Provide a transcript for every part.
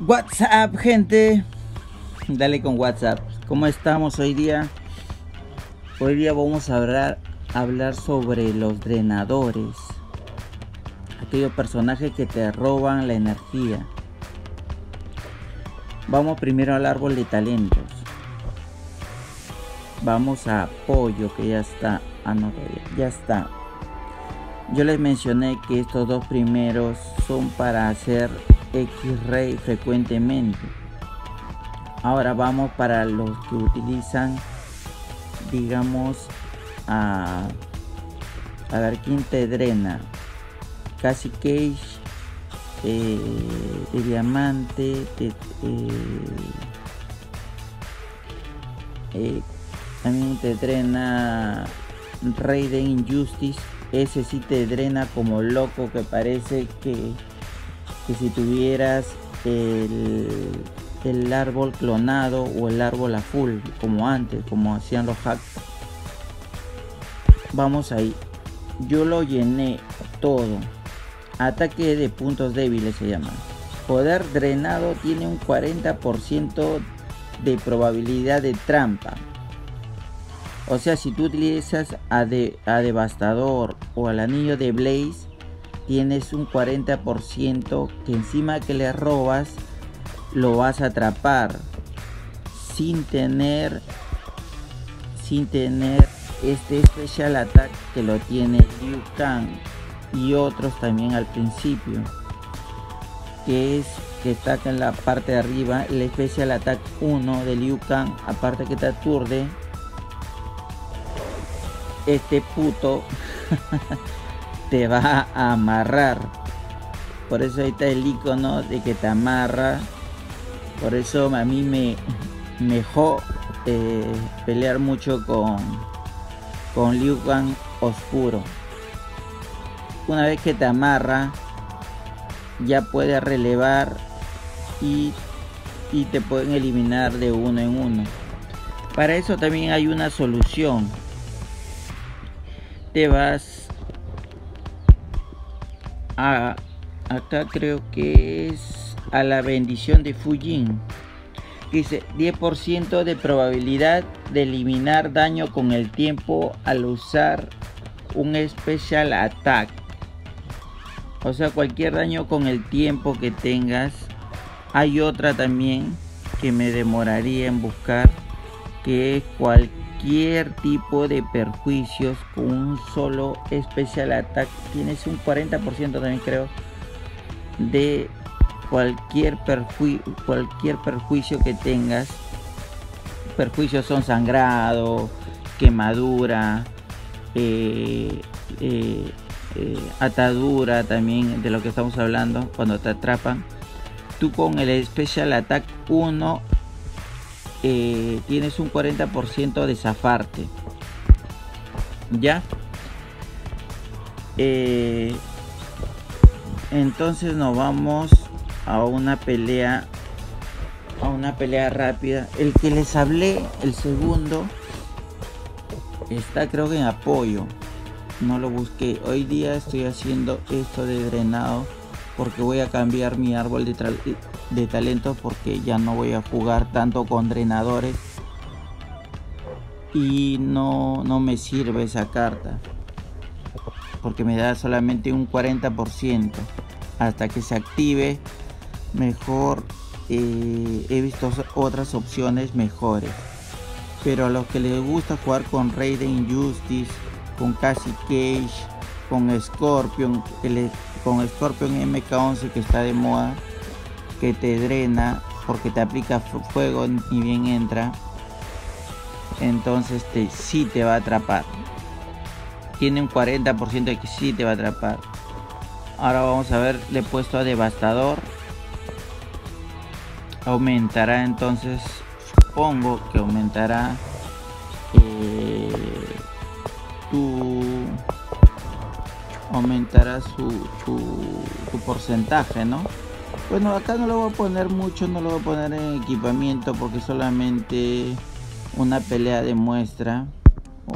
WhatsApp, gente. Dale con WhatsApp. ¿Cómo estamos hoy día? Hoy día vamos a hablar, hablar sobre los drenadores. Aquellos personajes que te roban la energía. Vamos primero al árbol de talentos. Vamos a apoyo que ya está. Ah, no, ya está. Yo les mencioné que estos dos primeros son para hacer X-ray frecuentemente. Ahora vamos para los que utilizan, digamos, a, a ver te drena. Casi Cage eh, de diamante, eh, eh, también te drena Raiden Injustice. Ese sí te drena como loco que parece que que si tuvieras el, el árbol clonado o el árbol a full como antes como hacían los hacks vamos ahí. Yo lo llené todo. Ataque de puntos débiles se llama. Poder drenado tiene un 40% de probabilidad de trampa. O sea si tú utilizas a, de, a devastador o al anillo de blaze tienes un 40% que encima que le robas lo vas a atrapar sin tener sin tener este special attack que lo tiene Liu Kang y otros también al principio que es que está en la parte de arriba el special attack 1 de Liu Kang aparte que te aturde este puto te va a amarrar. Por eso ahí está el icono de que te amarra. Por eso a mí me, mejor eh, pelear mucho con, con Liu Kang oscuro. Una vez que te amarra, ya puedes relevar y, y te pueden eliminar de uno en uno. Para eso también hay una solución. Te vas acá creo que es a la bendición de Fujin. Dice 10% de probabilidad de eliminar daño con el tiempo al usar un special attack. O sea, cualquier daño con el tiempo que tengas. Hay otra también que me demoraría en buscar. Que es cualquier cualquier tipo de perjuicios con un solo especial attack. Tienes un 40% también creo de cualquier, cualquier perjuicio que tengas. Perjuicios son sangrado, quemadura, eh, eh, eh, atadura también de lo que estamos hablando cuando te atrapan. Tú con el Special Attack 1 eh, tienes un 40% de zafarte. ¿Ya? Eh, entonces nos vamos a una pelea. A una pelea rápida. El que les hablé, el segundo, está creo que en apoyo. No lo busqué. Hoy día estoy haciendo esto de drenado porque voy a cambiar mi árbol de, de talento porque ya no voy a jugar tanto con drenadores y no, no me sirve esa carta porque me da solamente un 40% hasta que se active mejor eh, he visto otras opciones mejores. Pero a los que les gusta jugar con Raiden Justice con Cassie Cage con Scorpion con Scorpion MK11 que está de moda que te drena porque te aplica fuego y bien entra entonces te, sí te va a atrapar. Tiene un 40% de que sí te va a atrapar. Ahora vamos a ver le he puesto a devastador. Aumentará entonces supongo que aumentará eh, tu aumentará su, su porcentaje no bueno, acá no lo voy a poner mucho, no lo voy a poner en equipamiento porque solamente una pelea de muestra.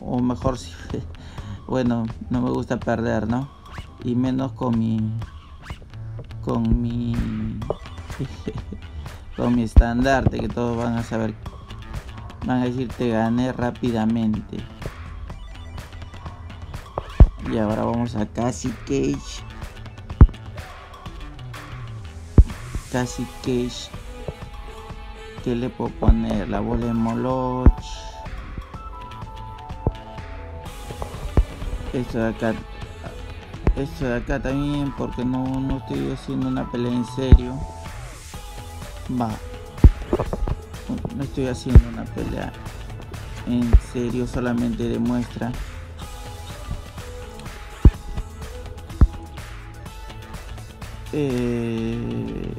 O, mejor si... Bueno, no me gusta perder, ¿no? Y menos con mi... Con mi... con mi estandarte que todos van a saber van a decir te gané rápidamente y ahora vamos a Casi Cage Casi Cage que le puedo poner la bola de Moloch. Esto de acá esto de acá también porque no, no estoy haciendo una pelea en serio. Va. No estoy haciendo una pelea en serio solamente demuestra eh,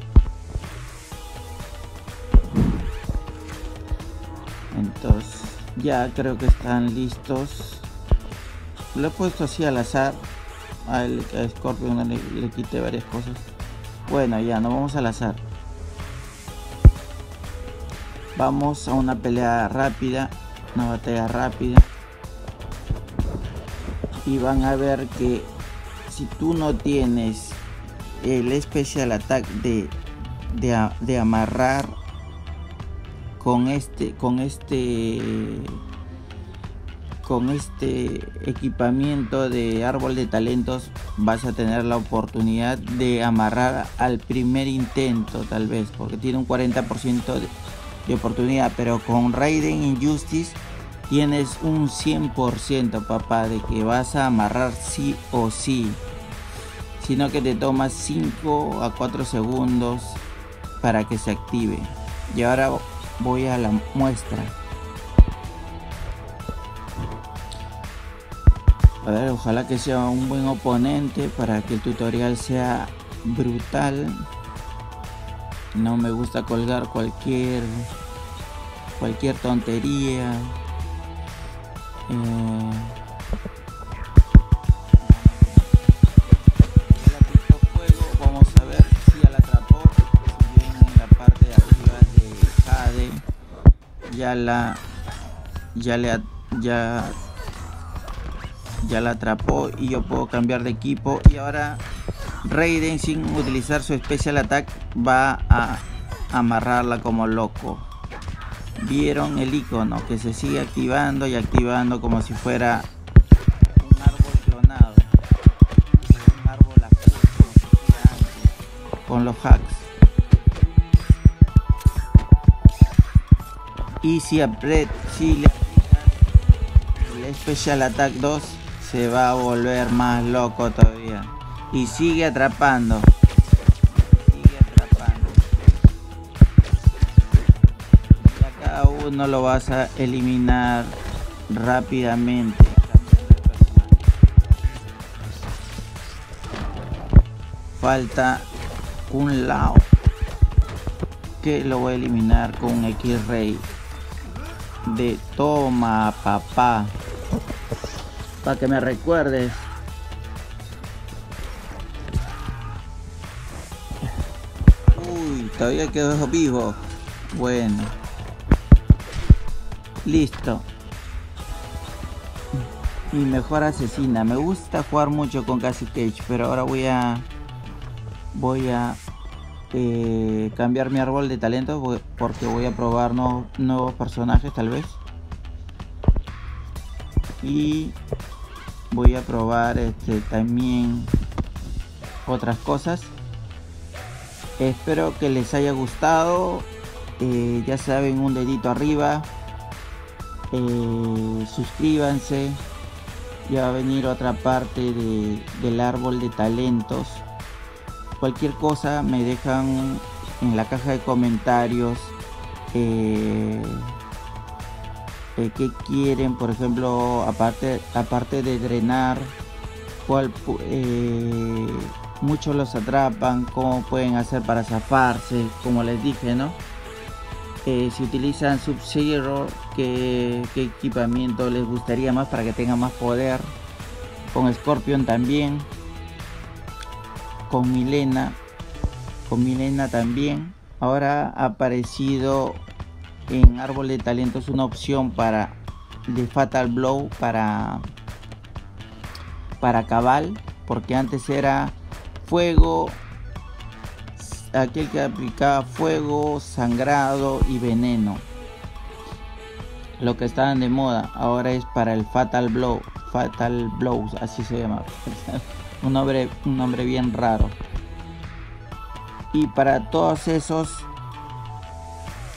entonces ya creo que están listos. Lo he puesto así al azar. A, el, a Scorpion le, le quité varias cosas. Bueno ya no vamos al azar. Vamos a una pelea rápida, una batalla rápida. Y van a ver que si tú no tienes el especial attack de, de, amarrar con este con este con este equipamiento de árbol de talentos vas a tener la oportunidad de amarrar al primer intento tal vez porque tiene un 40% de, de oportunidad, pero con Raiden Injustice tienes un 100% papá de que vas a amarrar sí o sí. Sino que te tomas 5 a 4 segundos para que se active. Y ahora voy a la muestra. A ver, ojalá que sea un buen oponente para que el tutorial sea brutal. No me gusta colgar cualquier cualquier tontería. Eh, ya la ya le ya ya la atrapó y yo puedo cambiar de equipo. Y ahora Raiden sin utilizar su especial attack va a amarrarla como loco. Vieron el icono que se sigue activando y activando como si fuera un árbol clonado un árbol con los hacks y si le el special attack 2 se va a volver más loco todavía. Y sigue atrapando. No lo vas a eliminar rápidamente. Falta un lado que lo voy a eliminar con X-Ray de toma papá para que me recuerdes uy todavía quedó vivo bueno Listo. Mi mejor asesina. Me gusta jugar mucho con Cassie Cage, pero ahora voy a voy a cambiar mi árbol de talento porque voy a probar nuevos personajes tal vez. Y voy a probar este también otras cosas. Espero que les haya gustado. Eh, ya saben, un dedito arriba, eh, suscríbanse ya va a venir otra parte del árbol de talentos cualquier cosa me dejan en la caja de comentarios eh, eh, qué quieren por ejemplo aparte aparte de drenar cuál muchos los atrapan cómo pueden hacer para zafarse como les dije no si utilizan Sub-Zero, ¿qué, equipamiento les gustaría más para que tenga más poder? Con Scorpion también. Con Milena. Con Milena también. Ahora ha aparecido en Árbol de Talentos una opción para de Fatal Blow para para Cabal. Porque antes era fuego, aquel que aplicaba fuego, sangrado y veneno. Lo que estaban de moda ahora es para el Fatal Blow, Fatal Blows, así se llama. un nombre, un nombre bien raro. Y para todos esos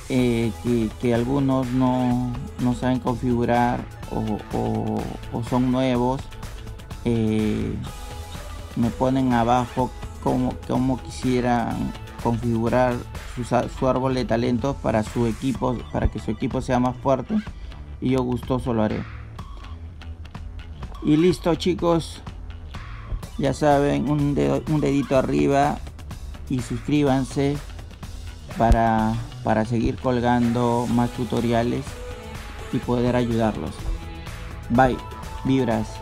eh, que, algunos no, saben configurar o, son nuevos, eh, me ponen abajo como, como quisieran configurar su, árbol de talentos para su equipo, para que su equipo sea más fuerte y yo gustoso lo haré. Y listo chicos, ya saben, un, un dedito arriba y suscríbanse para, para seguir colgando más tutoriales y poder ayudarlos. Bye, vibras.